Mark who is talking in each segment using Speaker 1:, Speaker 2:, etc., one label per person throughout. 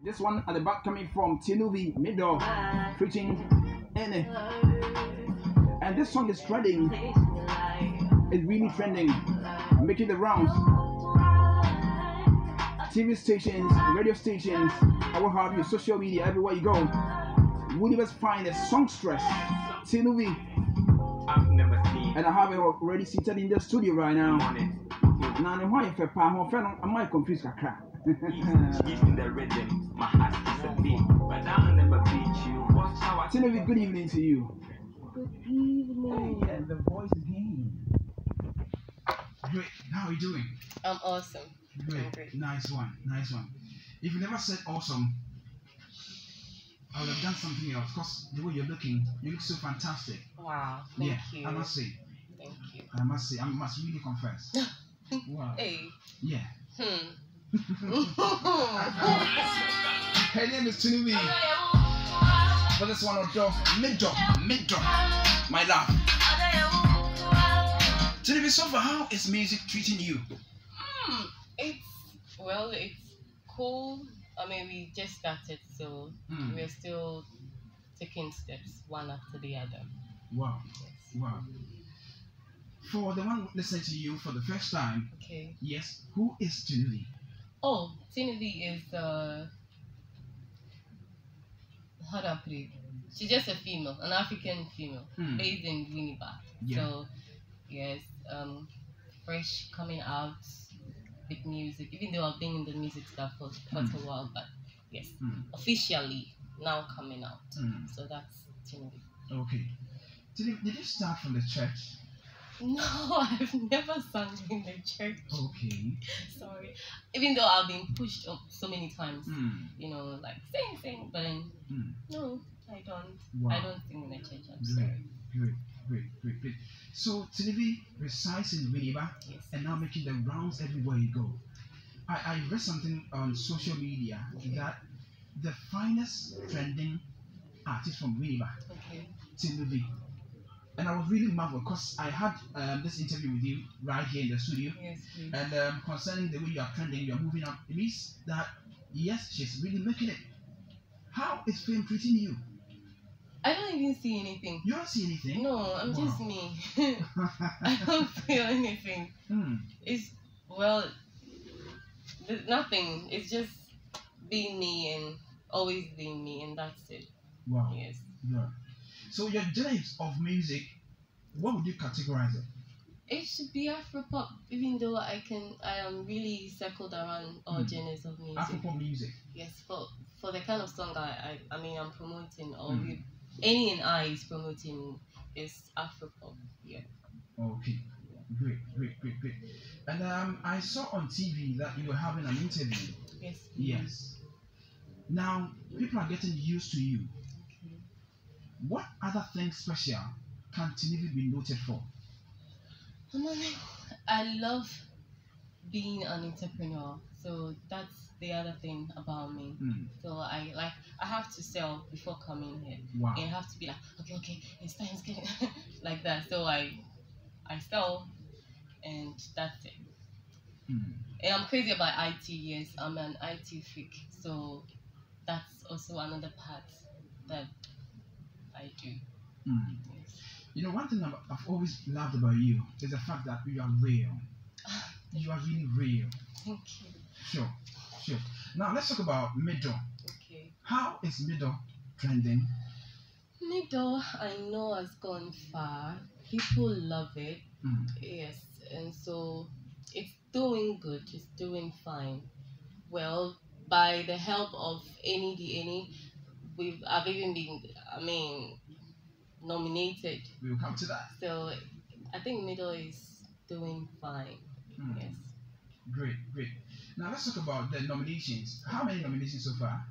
Speaker 1: This one at the back coming from Tinuvi Middle featuring Ene. And this song is trending. It's really trending, making the rounds. TV stations, radio stations, I will have you, social media, everywhere you go. Universe finest songstress, Tinuvi.
Speaker 2: I've never seen
Speaker 1: And I have her already seated in the studio right now.
Speaker 2: on it.
Speaker 1: Now, the why if I friend, I might confuse kakra.
Speaker 2: He's in the rhythm, my heart is a beat, but I'll never beat you. Watch how I
Speaker 1: Tinuvi, good evening to you.
Speaker 3: Good evening.
Speaker 1: Yeah, the voice is again. Great. How are you doing?
Speaker 3: I'm awesome.
Speaker 1: Great.
Speaker 3: Great.
Speaker 1: Nice one. Nice one. If you never said awesome, I would have done something else. Cause the way you're looking, you look so fantastic.
Speaker 3: Wow. Thank
Speaker 1: yeah,
Speaker 3: you.
Speaker 1: I must say.
Speaker 3: Thank you.
Speaker 1: I must say. I must really confess. wow.
Speaker 3: Hey.
Speaker 1: Yeah.
Speaker 3: Hmm.
Speaker 1: Her name is Tinuvi. For this one, Odo, Mido, Mido, my love. Tinuvi, so far, how is music treating you?
Speaker 3: Hmm. It's well, it's cool. I mean, we just started, so
Speaker 1: Hmm.
Speaker 3: we're still taking steps one after the other.
Speaker 1: Wow,
Speaker 3: Yes.
Speaker 1: wow. For the one listening to you for the first time,
Speaker 3: Okay.
Speaker 1: yes, who is Tinuvi?
Speaker 3: Oh, Tinuvi is uh, how do I put it? She's just a female, an African female,
Speaker 1: Hmm.
Speaker 3: based in Winnipeg.
Speaker 1: Yeah.
Speaker 3: So, yes, um, fresh coming out with music. Even though I've been in the music stuff for quite a while, but yes,
Speaker 1: Hmm.
Speaker 3: officially now coming out.
Speaker 1: Hmm.
Speaker 3: So that's Tinuvi.
Speaker 1: Okay. Did you start from the church?
Speaker 3: No, I've never sung in the church.
Speaker 1: Okay.
Speaker 3: Sorry. Even though I've been pushed up so many times,
Speaker 1: Hmm.
Speaker 3: you know, like sing, sing, but then
Speaker 1: Hmm.
Speaker 3: no, I don't.
Speaker 1: Wow.
Speaker 3: I don't sing in the church. I'm
Speaker 1: Great,
Speaker 3: sorry.
Speaker 1: great, great, great, great. So Tinuvi resides in Winnipeg
Speaker 3: Yes.
Speaker 1: and now making the rounds everywhere you go. I, I read something on social media that the finest trending artist from Winnipeg,
Speaker 3: Okay.
Speaker 1: Tinuvi. And I was really marveled because I had um, this interview with you right here in the studio.
Speaker 3: Yes, please.
Speaker 1: And um, concerning the way you are trending, you are moving up, it means that yes, she's really making it. How is fame treating you?
Speaker 3: I don't even see anything.
Speaker 1: You don't see anything.
Speaker 3: No, I'm
Speaker 1: Wow.
Speaker 3: just me. I don't feel anything.
Speaker 1: hmm.
Speaker 3: It's well, there's nothing. It's just being me and always being me, and that's it.
Speaker 1: Wow.
Speaker 3: Yes.
Speaker 1: Yeah. So your genres of music, what would you categorize it?
Speaker 3: It should be Afro pop, even though I can. I am really circled around all
Speaker 1: Hmm.
Speaker 3: genres of music.
Speaker 1: Afropop music.
Speaker 3: Yes, for for the kind of song I I, I mean I'm promoting or we, any and I is promoting is Afro pop. Yeah.
Speaker 1: Okay. Great, great, great, great. And um, I saw on TV that you were having an interview.
Speaker 3: Yes.
Speaker 1: Yes. Now people are getting used to you. What other thing special can Tinuvi be noted for?
Speaker 3: I love being an entrepreneur. So that's the other thing about me.
Speaker 1: Hmm.
Speaker 3: So I like I have to sell before coming here.
Speaker 1: Wow.
Speaker 3: And I have to be like, okay, okay, it's time, it's getting like that. So I I sell and that's it.
Speaker 1: Hmm.
Speaker 3: And I'm crazy about IT, yes. I'm an IT freak. So that's also another part that I do. Yes.
Speaker 1: You know, one thing I've, I've always loved about you is the fact that you are real. You are really real.
Speaker 3: Thank you.
Speaker 1: Sure, sure. Now let's talk about middle.
Speaker 3: Okay.
Speaker 1: How is middle trending?
Speaker 3: Middle, I know has gone far. People love it.
Speaker 1: Hmm.
Speaker 3: Yes, and so it's doing good. It's doing fine. Well, by the help of any any, we've I've even been. I mean, nominated.
Speaker 1: We will come to that.
Speaker 3: So I think middle is doing fine.
Speaker 1: Hmm.
Speaker 3: Yes.
Speaker 1: Great, great. Now let's talk about the nominations. How many nominations so far?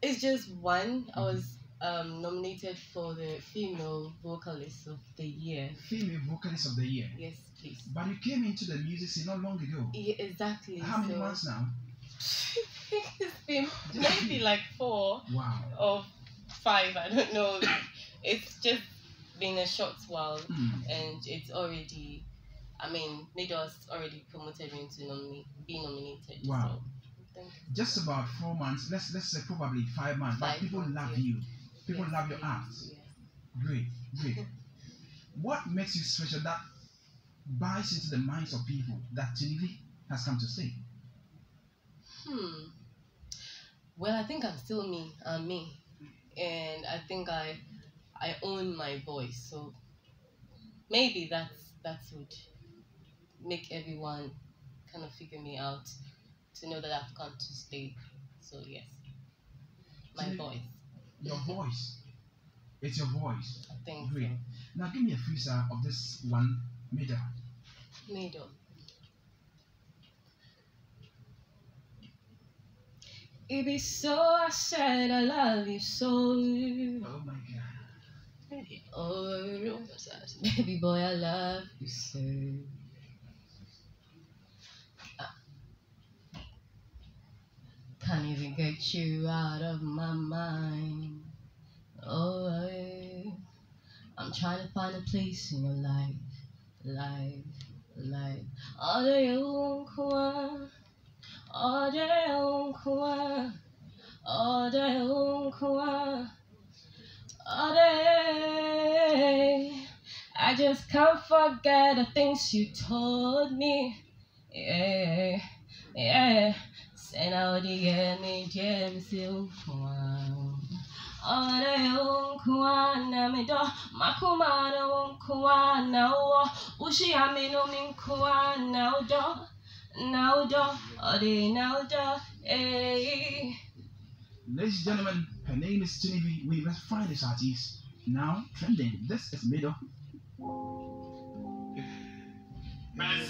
Speaker 3: It's just one. I was um, nominated for the female vocalist of the year.
Speaker 1: Female vocalist of the year.
Speaker 3: Yes, please.
Speaker 1: But you came into the music scene not long ago.
Speaker 3: Yeah, exactly.
Speaker 1: How many
Speaker 3: so
Speaker 1: months now?
Speaker 3: been maybe like four
Speaker 1: Wow.
Speaker 3: or five. I don't know. It's just been a short while,
Speaker 1: Hmm.
Speaker 3: and it's already. I mean, has already promoted me to nominate, be nominated.
Speaker 1: Wow.
Speaker 3: You.
Speaker 1: Just about four months. Let's let's say probably five months. but people
Speaker 3: months,
Speaker 1: love
Speaker 3: yes.
Speaker 1: you. People
Speaker 3: Yes,
Speaker 1: love your art. Great, great. what makes you special that buys into the minds of people that Genevieve has come to stay?
Speaker 3: Hmm. Well, I think I'm still me. I'm me, and I think I, I own my voice. So maybe that's that's would make everyone kind of figure me out to know that I've come to stay. So yes, my
Speaker 1: Gene-
Speaker 3: voice.
Speaker 1: Your voice. It's your voice.
Speaker 3: I think
Speaker 1: Great.
Speaker 3: so.
Speaker 1: Now give me a freezer of this one middle.
Speaker 3: Middle. It be so I said I love you so.
Speaker 1: Oh my god.
Speaker 3: Oh, baby boy, I love you so. Can't even get you out of my mind. Oh, I- I'm trying to find a place in your life, life, life. All day all day. I just can't forget the things you told me. Yeah, yeah. Send out the enemy, Jim, still. All day o ushi amino min kuana do now day now do eh
Speaker 1: Ladies and gentlemen, her name is Genevieve. We must find this artist. Now trending. This is middle.
Speaker 2: Man,